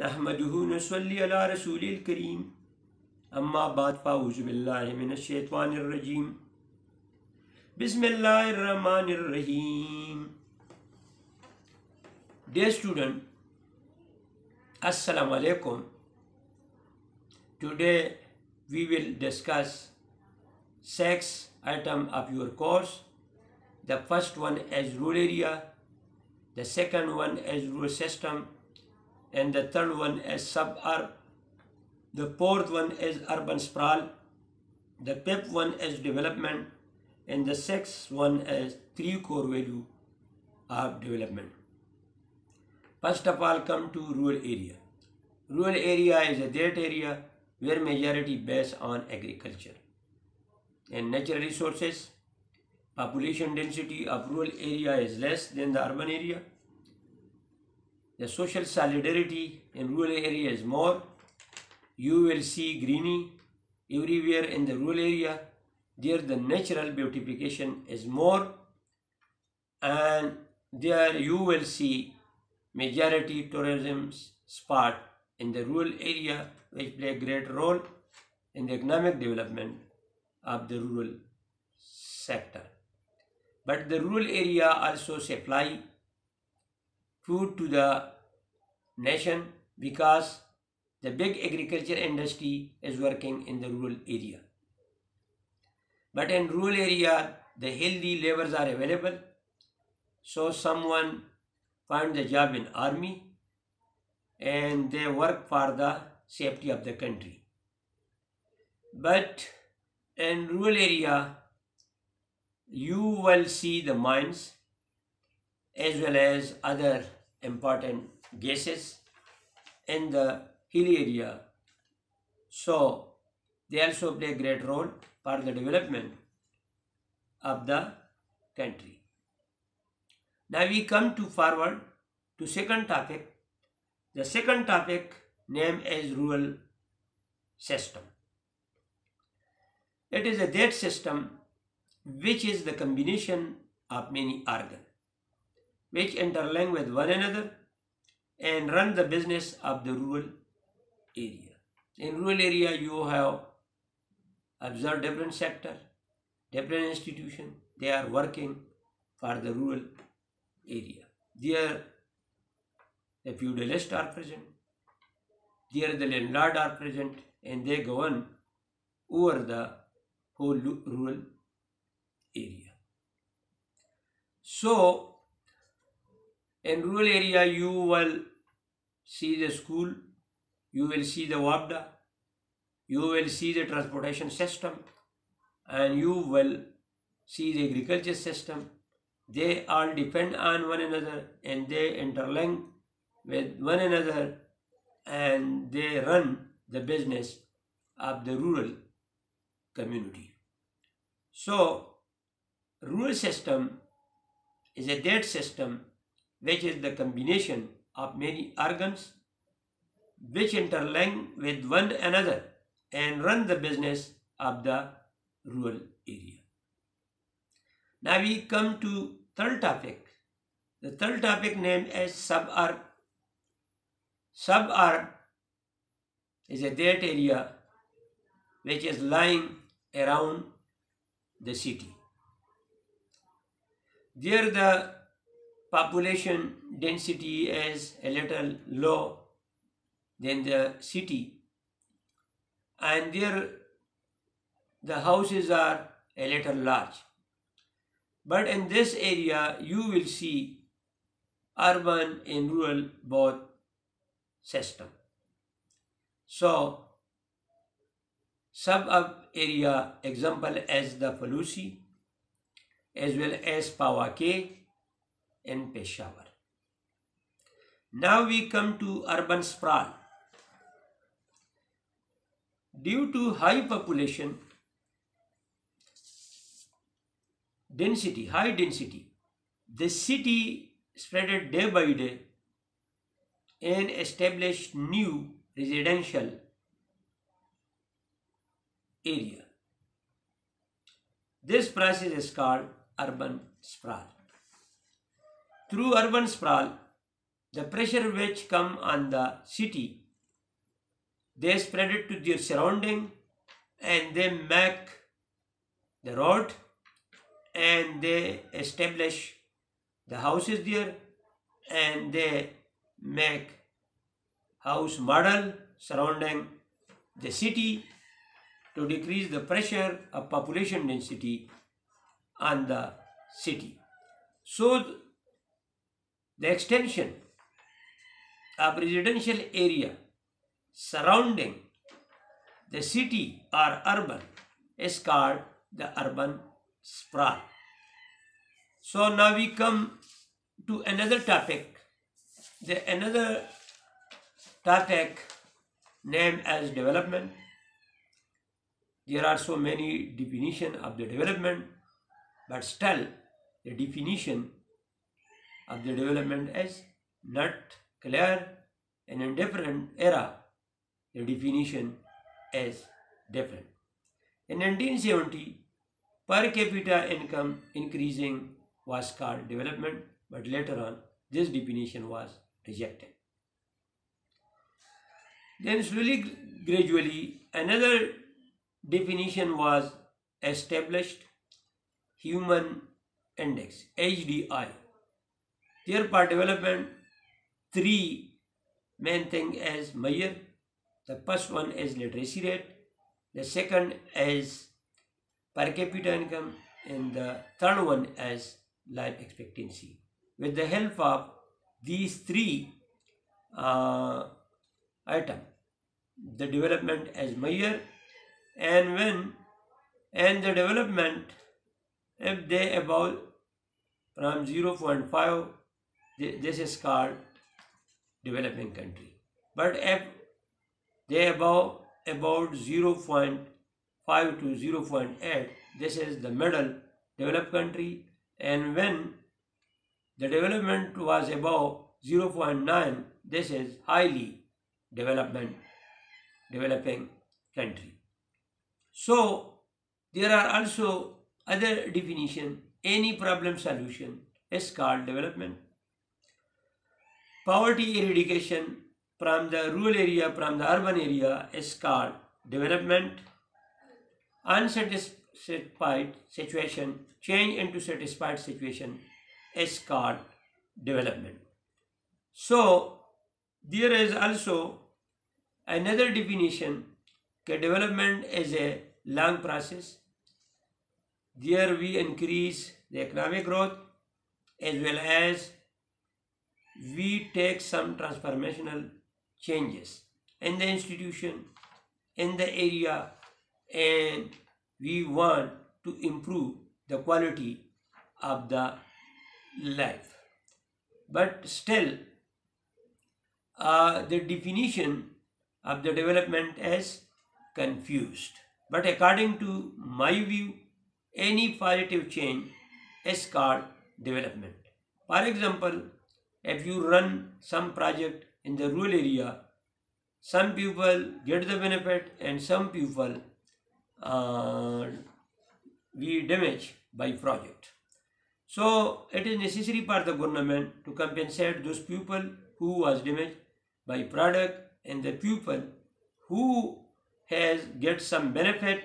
نحمده نصلي على رسول الكريم. اما بعد فاعوذ بالله من الشیطان الرجیم بسم اللہ الرحمن الرحیم ڈیئر اسٹوڈنٹ السلام علیکم. Today we will discuss six item of your course the first one is role area the second one is role system and the third one is suburb. The fourth one is urban sprawl. The fifth one is development, and the sixth one is three core value of development. First of all, come to rural area. Rural area is a that area where majority based on agriculture and natural resources. Population density of rural area is less than the urban area. The social solidarity in rural area is more. You will see greeny everywhere in the rural area. There the natural beautification is more and there you will see majority tourism spot in the rural area which play a great role in the economic development of the rural sector. But the rural area also supply food to the nation because the big agriculture industry is working in the rural area. But in rural area, the healthy labors are available. So someone find the job in army and they work for the safety of the country. But in rural area, you will see the mines as well as other important gases in the hill area. So they also play a great role for the development of the country. Now we come to forward to second topic. The second topic name is rural system. It is a that system which is the combination of many organs which interlink with one another and run the business of the rural area. In rural area you have observed different sector, different institution, they are working for the rural area. There the feudalists are present, there the landlord are present and they govern over the whole rural area. So in rural area you will see the school, you will see the WAPDA, you will see the transportation system and you will see the agriculture system they all depend on one another and they interlink with one another and they run the business of the rural community. So, rural system is a dead system which is the combination of many organs which interlink with one another and run the business of the rural area. Now we come to third topic. The third topic named as suburb. Suburb is a that area which is lying around the city. There the population density is a little low than the city and there the houses are a little large. But in this area, you will see urban and rural both system. So, suburb area example as the Falusi as well as Pawake and Peshawar. Now we come to urban sprawl. Due to high population, density, high density, the city spreaded day by day and established new residential area. This process is called urban sprawl. Through urban sprawl, the pressure which come on the city, they spread it to their surrounding and they make the road and they establish the houses there and they make house model surrounding the city to decrease the pressure of population density on the city. So the extension of residential area surrounding the city or urban is called the urban sprawl. So now we come to another topic. The another topic named as development. There are so many definition of the development, but still the definition of the development is not clear and in different era the definition is different. In 1970, per capita income increasing was called development, but later on this definition was rejected. Then slowly, gradually, another definition was established, human index, HDI. There for development, three main thing as measure. The first one is literacy rate, the second is per capita income, and the third one is life expectancy. With the help of these three uh, items, the development as measured, and when and the development if they above from 0.5 this is called developing country. But if they above about 0.5 to 0.8 this is the middle developed country. And when the development was above 0.9 this is highly development developing country. So there are also other definition. Any problem solution is called development poverty eradication from the rural area from the urban area is called development. Unsatisfied situation change into satisfied situation is called development. So there is also another definition. That development is a long process. There we increase the economic growth as well as we take some transformational changes in the institution, in the area, and we want to improve the quality of the life. But still, uh, the definition of the development is confused. But according to my view, any positive change is called development. For example, if you run some project in the rural area, some people get the benefit and some people uh, we damage by project. So it is necessary for the government to compensate those people who was damaged by product and the people who has get some benefit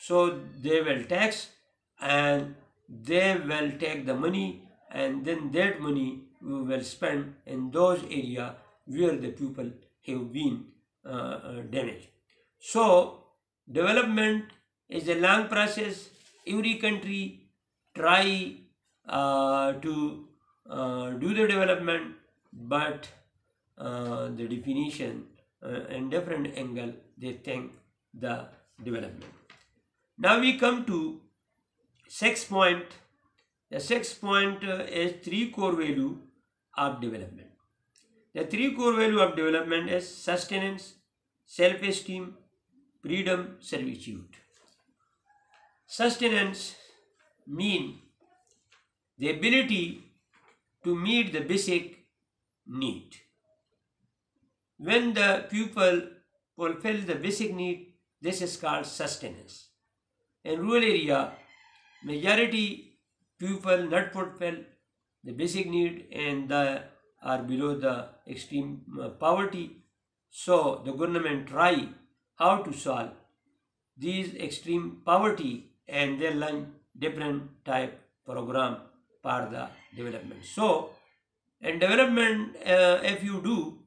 so they will tax and they will take the money and then that money we will spend in those area where the people have been uh, uh, damaged. So development is a long process. Every country try uh, to uh, do the development, but uh, the definition uh, in different angle they think the development. Now we come to six point. The six point is three core value of development. The three core value of development is sustenance, self-esteem, freedom, servitude. Sustenance mean the ability to meet the basic need. When the pupil fulfill the basic need, this is called sustenance. In rural area, majority pupil not fulfill the basic need and the are below the extreme uh, poverty. So the government try how to solve these extreme poverty and they launch different type program for the development. So in development, uh, if you do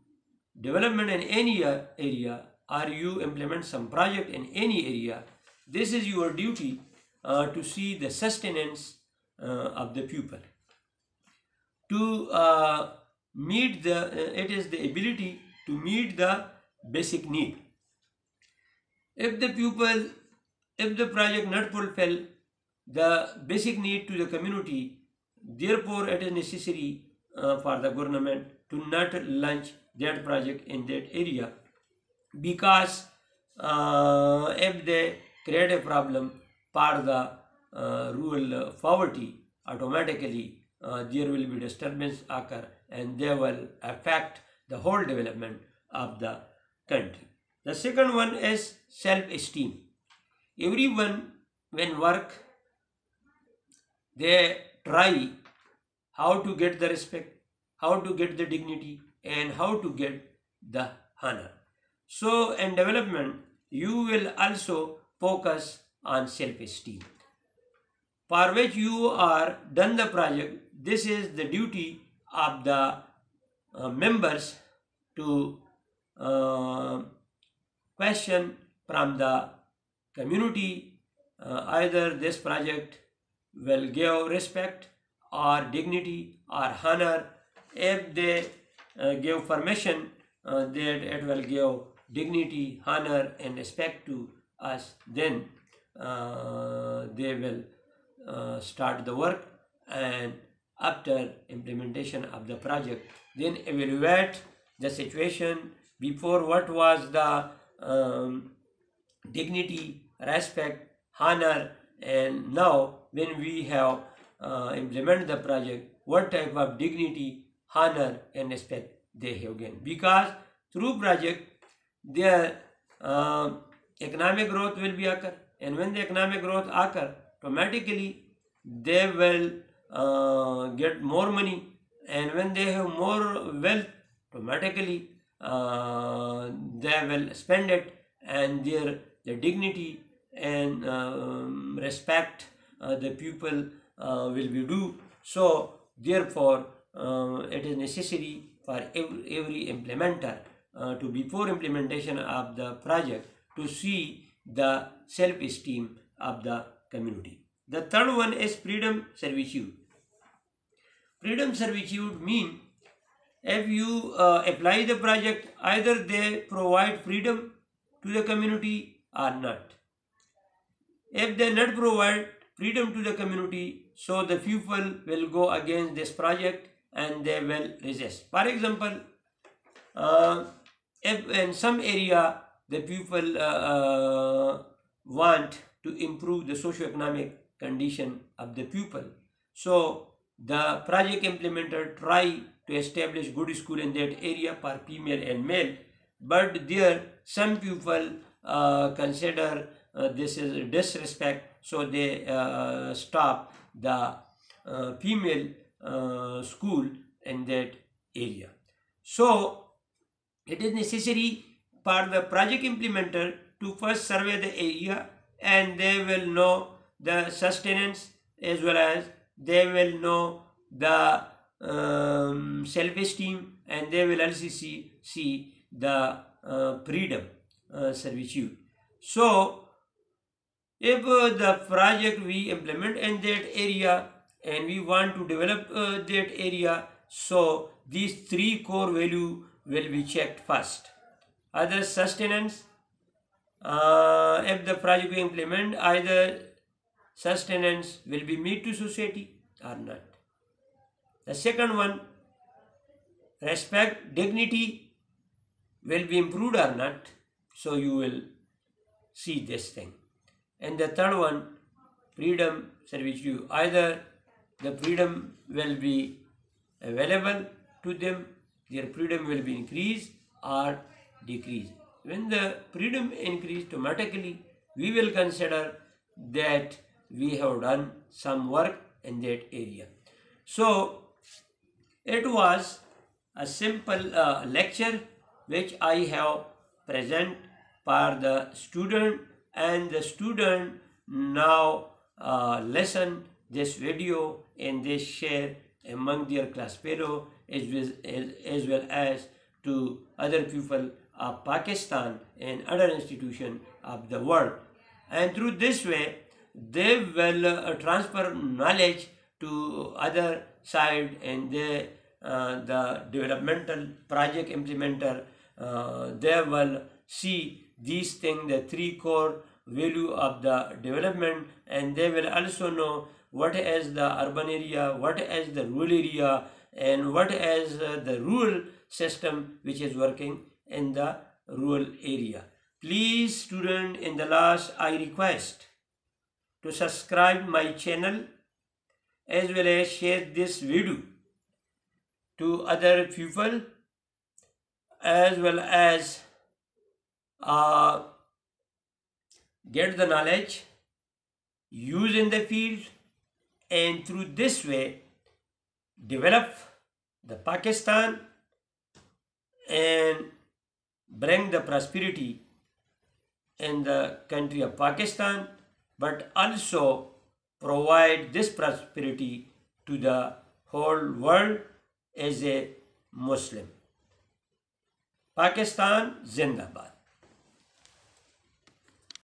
development in any area or you implement some project in any area, this is your duty uh, to see the sustenance uh, of the pupil. To uh, meet the, uh, it is the ability to meet the basic need. If the pupil, if the project not fulfill the basic need to the community, therefore it is necessary uh, for the government to not launch that project in that area because uh, if they create a problem for the uh, rural poverty automatically uh, there will be disturbance occur and they will affect the whole development of the country the second one is self-esteem everyone when work they try how to get the respect, how to get the dignity, and how to get the honor. So, in development, you will also focus on self-esteem. For which you are done the project, this is the duty of the uh, members to uh, question from the community uh, either this project will give respect or dignity or honor. If they uh, give permission uh, that it will give dignity honor and respect to us. Then uh, they will start the work and after implementation of the project then evaluate the situation before what was the um, dignity respect honor and now when we have uh, implement the project, what type of dignity, honor and respect they have gained. Because through project, their uh, economic growth will be occur and when the economic growth occur, automatically they will uh, get more money and when they have more wealth, automatically uh, they will spend it and their, their dignity and um, respect uh, the people uh, will be due. So therefore uh, it is necessary for every, every implementer uh, to before implementation of the project to see the self-esteem of the community. The third one is freedom servitude. Freedom servitude mean if you uh, apply the project either they provide freedom to the community or not. If they not provide freedom to the community so the people will go against this project and they will resist. For example, uh, if in some area the people uh, uh, want to improve the socio-economic condition of the people, so the project implementer try to establish good school in that area for female and male, but there some people uh, consider uh, this is disrespect, so they uh, stop the uh, female uh, school in that area. So it is necessary for the project implementer to first survey the area and they will know the sustenance as well as they will know the um, self-esteem and they will also see, see the uh, freedom uh, servitude. So if uh, the project we implement in that area and we want to develop uh, that area, so these three core value will be checked first. Other sustenance, uh, if the project we implement, either sustenance will be meet to society or not. The second one, respect, dignity will be improved or not. So you will see this thing. And the third one, freedom servitude. Either the freedom will be available to them, their freedom will be increased or decreased. When the freedom increased automatically, we will consider that we have done some work in that area. So, it was a simple uh, lecture which I have present for the student and the student now uh, listen this video and they share among their class fellow as as, as well as to other people of Pakistan and other institution of the world. And through this way, they will uh, transfer knowledge to other side and they, uh, the developmental project implementer, uh, they will see these things, the three core value of the development and they will also know what is the urban area, what is the rural area and what is uh, the rural system which is working in the rural area. Please student in the last I request to subscribe my channel as well as share this video to other people as well as uh, get the knowledge use in the field and through this way develop the Pakistan and bring the prosperity in the country of Pakistan but also provide this prosperity to the whole world as a Muslim. Pakistan Zindabad.